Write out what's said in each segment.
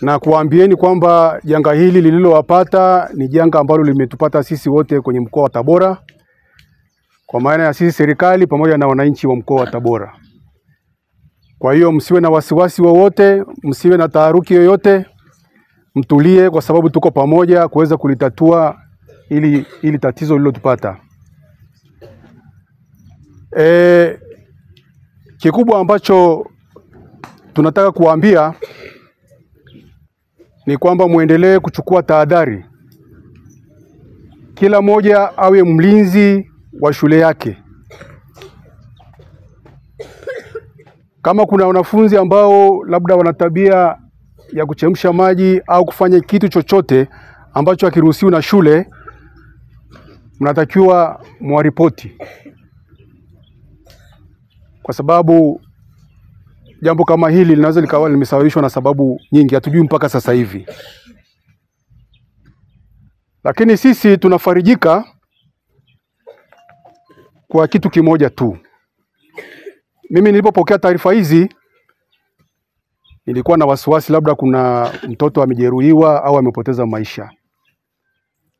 na kuwaambieni kwamba janga hili lililowapata ni janga ambalo limetupata sisi wote kwenye mkoa wa Tabora, kwa maana ya sisi serikali pamoja na wananchi wa mkoa wa Tabora. Kwa hiyo msiwe na wasiwasi wowote, msiwe na taharuki yoyote, mtulie, kwa sababu tuko pamoja kuweza kulitatua ili, ili tatizo lililotupata. E, kikubwa ambacho tunataka kuwaambia ni kwamba mwendelee kuchukua tahadhari, kila mmoja awe mlinzi wa shule yake. Kama kuna wanafunzi ambao labda wana tabia ya kuchemsha maji au kufanya kitu chochote ambacho hakiruhusiwi na shule, mnatakiwa mwaripoti, kwa sababu jambo kama hili linaweza likawa limesababishwa na sababu nyingi, hatujui mpaka sasa hivi. Lakini sisi tunafarijika kwa kitu kimoja tu. Mimi nilipopokea taarifa hizi nilikuwa na wasiwasi labda kuna mtoto amejeruhiwa au amepoteza maisha,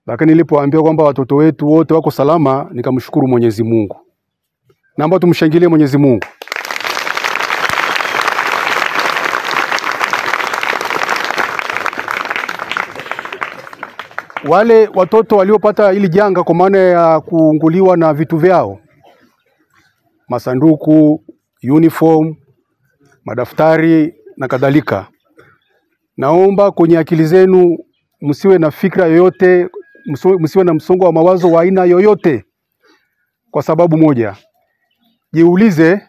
lakini nilipoambiwa kwamba watoto wetu wote wako salama, nikamshukuru Mwenyezi Mungu. Naomba tumshangilie Mwenyezi Mungu. Wale watoto waliopata hili janga kwa maana ya kuunguliwa na vitu vyao, masanduku, uniform, madaftari na kadhalika, naomba kwenye akili zenu msiwe na fikra yoyote, msiwe na msongo wa mawazo wa aina yoyote, kwa sababu moja, jiulize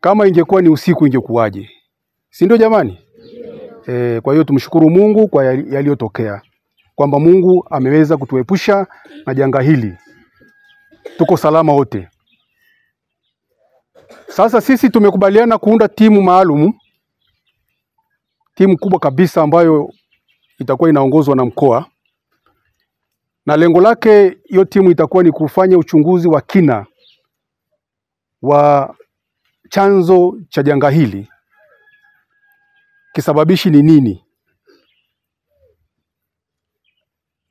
kama ingekuwa ni usiku ingekuwaje, si ndio jamani? E, kwa hiyo tumshukuru Mungu kwa yali- yaliyotokea kwamba Mungu ameweza kutuepusha na janga hili, tuko salama wote. Sasa sisi tumekubaliana kuunda timu maalum, timu kubwa kabisa ambayo itakuwa inaongozwa na mkoa, na lengo lake hiyo timu itakuwa ni kufanya uchunguzi wa kina wa chanzo cha janga hili, kisababishi ni nini,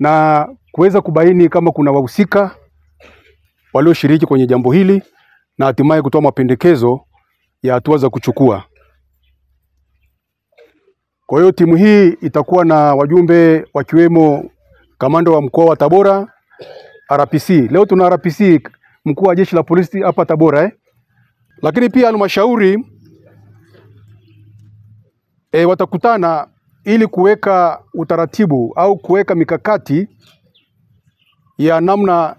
na kuweza kubaini kama kuna wahusika walioshiriki kwenye jambo hili na hatimaye kutoa mapendekezo ya hatua za kuchukua. Kwa hiyo timu hii itakuwa na wajumbe wakiwemo kamanda wa mkoa wa Tabora, RPC. Leo tuna RPC mkuu wa jeshi la polisi hapa Tabora eh? Lakini pia halmashauri e, watakutana ili kuweka utaratibu au kuweka mikakati ya namna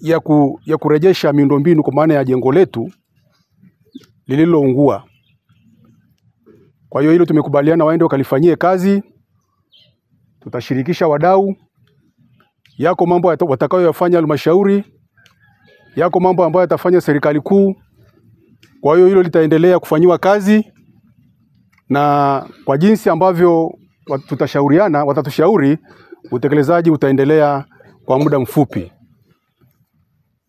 ya, ku, ya kurejesha miundombinu kwa maana ya jengo letu lililoungua. Kwa hiyo hilo tumekubaliana waende wakalifanyie kazi, tutashirikisha wadau. Yako mambo watakayoyafanya halmashauri, yako mambo ambayo yatafanya serikali kuu. Kwa hiyo hilo litaendelea kufanyiwa kazi, na kwa jinsi ambavyo tutashauriana, watatushauri, utekelezaji utaendelea kwa muda mfupi.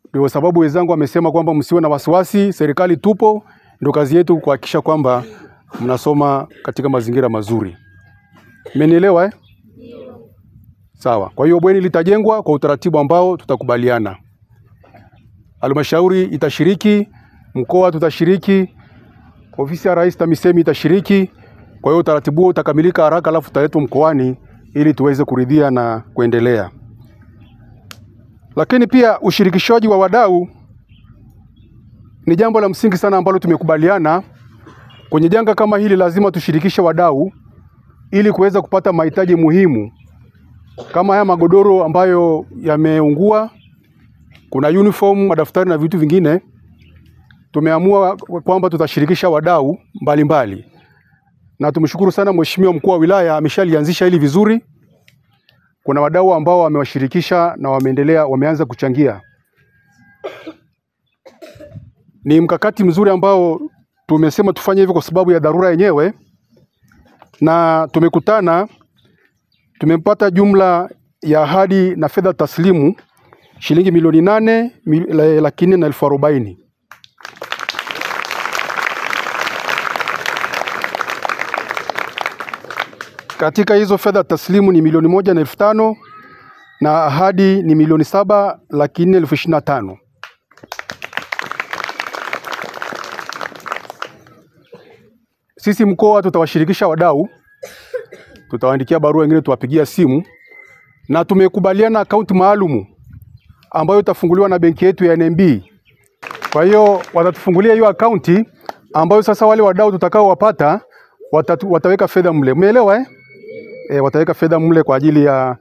Ndio sababu wenzangu wamesema kwamba msiwe na wasiwasi, serikali tupo, ndio kazi yetu kuhakikisha kwamba mnasoma katika mazingira mazuri. Mmenielewa eh? Sawa. Kwa hiyo bweni litajengwa kwa utaratibu ambao tutakubaliana. Halmashauri itashiriki, mkoa tutashiriki, ofisi ya Rais TAMISEMI itashiriki. Kwa hiyo utaratibu huo utakamilika haraka, alafu utaletwa mkoani ili tuweze kuridhia na kuendelea. Lakini pia ushirikishaji wa wadau ni jambo la msingi sana ambalo tumekubaliana. Kwenye janga kama hili lazima tushirikishe wadau ili kuweza kupata mahitaji muhimu kama haya magodoro ambayo yameungua, kuna uniform, madaftari na vitu vingine. Tumeamua kwamba tutashirikisha wadau mbalimbali, na tumshukuru sana Mheshimiwa mkuu wa wilaya ameshalianzisha hili vizuri. Kuna wadau ambao wamewashirikisha na wameendelea, wameanza kuchangia. Ni mkakati mzuri ambao tumesema tufanye hivyo kwa sababu ya dharura yenyewe, na tumekutana, tumepata jumla ya ahadi na fedha taslimu shilingi milioni nane laki nne na elfu arobaini. Katika hizo fedha taslimu ni milioni moja na elfu tano na ahadi ni milioni saba laki nne elfu ishirini na tano. Sisi mkoa tutawashirikisha wadau, tutawaandikia barua, wengine tuwapigia simu, na tumekubaliana akaunti maalumu ambayo itafunguliwa na benki yetu ya NMB. Kwa hiyo watatufungulia hiyo akaunti ambayo sasa wale wadau tutakao wapata wataweka fedha mle, umeelewa eh? E, wataweka fedha mle kwa ajili ya,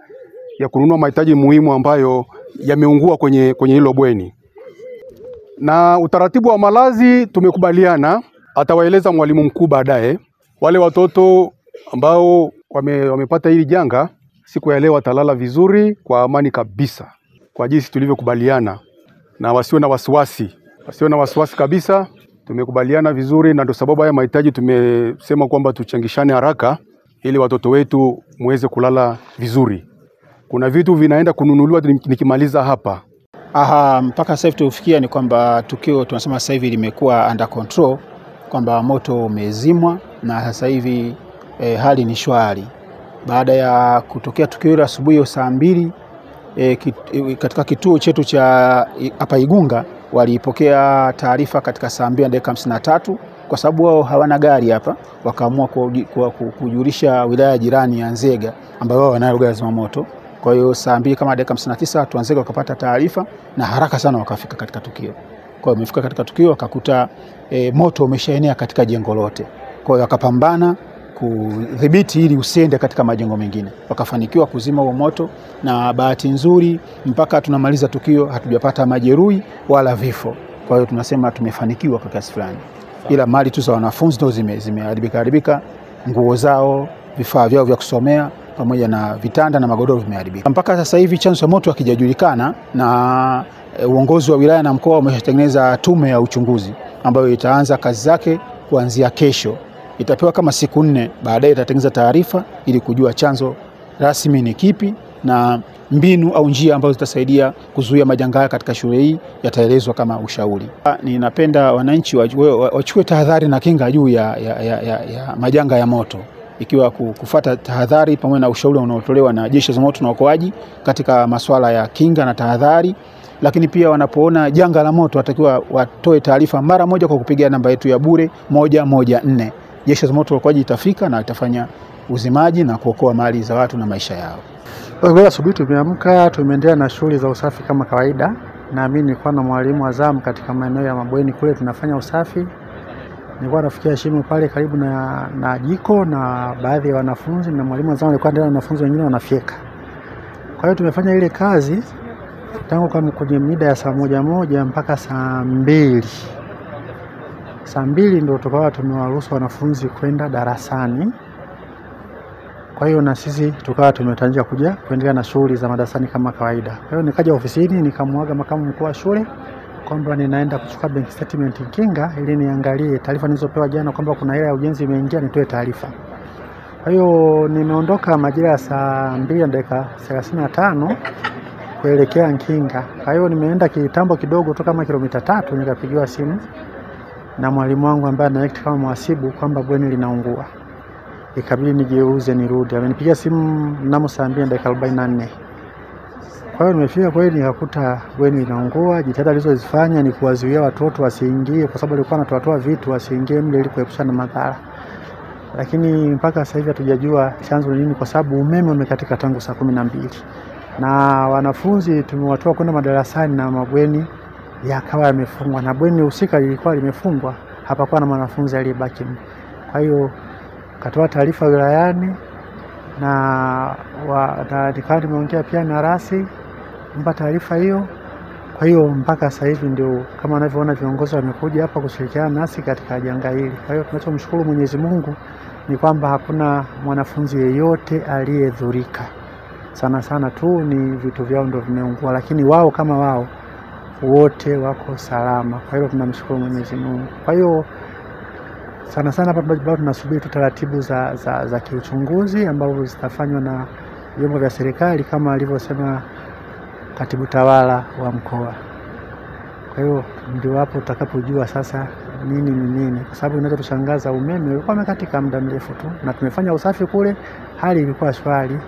ya kununua mahitaji muhimu ambayo yameungua kwenye kwenye hilo bweni. Na utaratibu wa malazi tumekubaliana, atawaeleza mwalimu mkuu baadaye. Wale watoto ambao wame, wamepata hili janga siku ya leo watalala vizuri kwa amani kabisa, kwa jinsi tulivyokubaliana, na wasiwe na wasiwasi, wasiwe na wasiwasi kabisa. Tumekubaliana vizuri, na ndio sababu haya mahitaji tumesema kwamba tuchangishane haraka ili watoto wetu muweze kulala vizuri. Kuna vitu vinaenda kununuliwa nikimaliza hapa. Aha, mpaka sasa hivi ni kwamba tukio tunasema sasa hivi limekuwa under control, kwamba moto umezimwa na sasa hivi e, hali ni shwari. Baada ya kutokea tukio hilo asubuhi saa mbili e, kit, e, katika kituo chetu cha hapa Igunga walipokea taarifa katika saa mbili na dakika hamsini na tatu kwa sababu wao hawana gari hapa, wakaamua kujulisha wilaya jirani ya Nzega ambayo wao wanayo gari zimamoto. Kwa hiyo saa mbili kama dakika hamsini na tisa watu wa Nzega wakapata taarifa na haraka sana wakafika katika tukio. Kwa hiyo wamefika katika tukio wakakuta e, moto umeshaenea katika jengo lote. Kwa hiyo wakapambana kudhibiti ili usiende katika majengo mengine, wakafanikiwa kuzima huo moto, na bahati nzuri mpaka tunamaliza tukio hatujapata majeruhi wala vifo. Kwa hiyo tunasema tumefanikiwa kwa kiasi fulani, ila mali tu za wanafunzi ndo zimeharibika haribika, nguo zao, vifaa vyao vya kusomea pamoja na vitanda na magodoro vimeharibika. Mpaka sasa hivi chanzo cha moto hakijajulikana, na e, uongozi wa wilaya na mkoa umeshatengeneza tume ya uchunguzi ambayo itaanza kazi zake kuanzia kesho. Itapewa kama siku nne, baadaye itatengeneza taarifa ili kujua chanzo rasmi ni kipi na mbinu au njia ambazo zitasaidia kuzuia majanga haya katika shule hii yataelezwa kama ushauri. Ninapenda wananchi wachukue tahadhari na kinga juu ya, ya, ya, ya, ya majanga ya moto ikiwa kufata tahadhari pamoja na ushauri unaotolewa na Jeshi la Zimamoto na Uokoaji katika masuala ya kinga na tahadhari, lakini pia wanapoona janga la moto watakiwa watoe taarifa mara moja kwa kupiga namba yetu ya bure moja moja nne. Jeshi la Zimamoto na Uokoaji itafika na itafanya uzimaji na kuokoa mali za watu na maisha yao. Leo asubuhi tumeamka, tumeendelea na shughuli za usafi kama kawaida, na mimi nilikuwa na mwalimu wa zamu katika maeneo ya mabweni kule tunafanya usafi nilikuwa nafikia shimo pale karibu na, na jiko na baadhi ya wanafunzi na mwalimu wenzangu alikuwa ndio wanafunzi wengine wanafyeka. Kwa hiyo tumefanya ile kazi tangu kama kwenye mida ya saa moja moja mpaka saa mbili. Saa mbili ndio tukawa tumewaruhusu wanafunzi kwenda darasani. Kwa hiyo na sisi tukawa tumetarajia kuja kuendelea na shughuli za madarasani kama kawaida. Kwa hiyo nikaja ofisini nikamwaga makamu mkuu wa shule kwamba ninaenda kuchukua bank statement kinga ili niangalie taarifa nilizopewa jana kwamba kuna hela ya ujenzi imeingia, nitoe taarifa. Kwa hiyo nimeondoka majira ya saa mbili na dakika thelathini na tano kuelekea Nkinga. Kwa hiyo nimeenda kitambo kidogo tu kama kilomita tatu, nikapigiwa simu na mwalimu wangu ambaye anaekti kama mhasibu kwamba bweni linaungua, ikabidi nigeuze nirudi. Amenipigia simu mnamo saa mbili na dakika arobaini na nne. Kwa hiyo nimefika kweli nikakuta bweni linaungua. Jitihada alizozifanya ni kuwazuia watoto wasiingie, kwa sababu alikuwa anatoatoa vitu wasiingie mle ili kuepusha na madhara, lakini mpaka sasa hivi hatujajua chanzo ni nini, kwa sababu umeme umekatika tangu saa kumi na mbili na wanafunzi tumewatoa kwenda madarasani na mabweni yakawa yamefungwa, na bweni husika lilikuwa limefungwa, hapakuwa na mwanafunzi aliyebaki. Kwa hiyo katoa taarifa wilayani na, nikawa nimeongea pia na rasi mpa taarifa hiyo. Kwa hiyo mpaka sasa hivi ndio kama anavyoona viongozi wamekuja hapa kushirikiana nasi katika janga hili. Kwa hiyo tunachomshukuru Mwenyezi Mungu ni kwamba hakuna mwanafunzi yeyote aliyedhurika. Sana sana tu ni vitu vyao ndio vimeungua, lakini wao kama wao wote wako salama. Kwa hiyo tunamshukuru Mwenyezi Mungu. Kwa hiyo sana sana hapa bado tunasubiri tu taratibu za, za, za kiuchunguzi ambazo zitafanywa na vyombo vya serikali kama alivyosema katibu tawala wa mkoa. Kwa hiyo ndio hapo tutakapojua sasa nini ni nini, kwa sababu inaweza tushangaza, umeme ulikuwa umekatika muda mrefu tu na tumefanya usafi kule, hali ilikuwa shwari.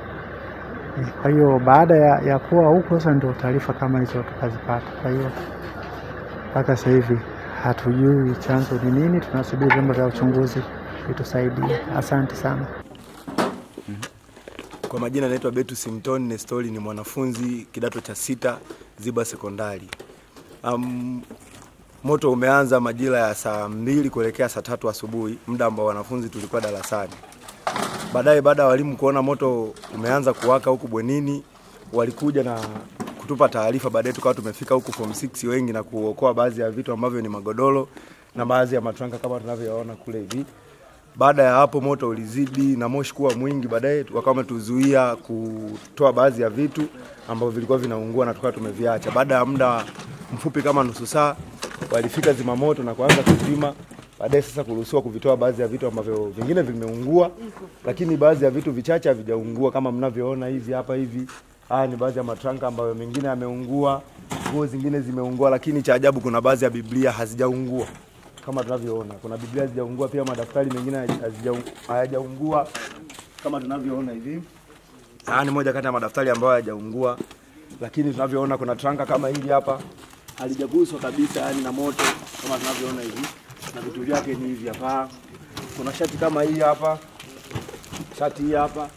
Kwa hiyo baada ya, ya kuwa huko sasa ndio taarifa kama hizo tukazipata. Kwa hiyo mpaka sasa hivi hatujui chanzo ni nini, tunasubiri vyombo vya uchunguzi vitusaidie. Asante sana. Kwa majina naitwa Betu Simton Nestori, ni mwanafunzi kidato cha sita Ziba Sekondari. Um, moto umeanza majira ya saa mbili kuelekea saa tatu asubuhi, muda ambao wanafunzi tulikuwa darasani. Baadaye baada ya walimu kuona moto umeanza kuwaka huku bwenini, walikuja na kutupa taarifa. Baadaye tukawa tumefika huku form 6 wengi na kuokoa baadhi ya vitu ambavyo ni magodoro na baadhi ya matranka kama tunavyoona kule hivi. Baada ya hapo moto ulizidi na moshi kuwa mwingi, baadaye wakawa wametuzuia kutoa baadhi ya vitu ambavyo vilikuwa vinaungua na tukawa tumeviacha. Baada ya muda mfupi kama nusu saa, walifika zimamoto na kuanza kuzima. Baadaye sasa kuruhusiwa kuvitoa baadhi ya vitu ambavyo vingine vimeungua, lakini baadhi ya vitu vichache havijaungua kama mnavyoona hivi hapa hivi. Haya ni baadhi ya matranka ambayo mengine yameungua, nguo zingine zimeungua, lakini cha ajabu kuna baadhi ya Biblia hazijaungua kama tunavyoona. Kuna Biblia hazijaungua, pia madaftari mengine hayajaungua kama tunavyoona hivi. Haya ni moja kati ya madaftari ambayo hayajaungua, lakini tunavyoona kuna tranka kama hili hapa halijaguswa kabisa, yani na moto kama tunavyoona hivi, na vitu vyake ni hivi hapa. Kuna shati kama hii hapa, shati hii hapa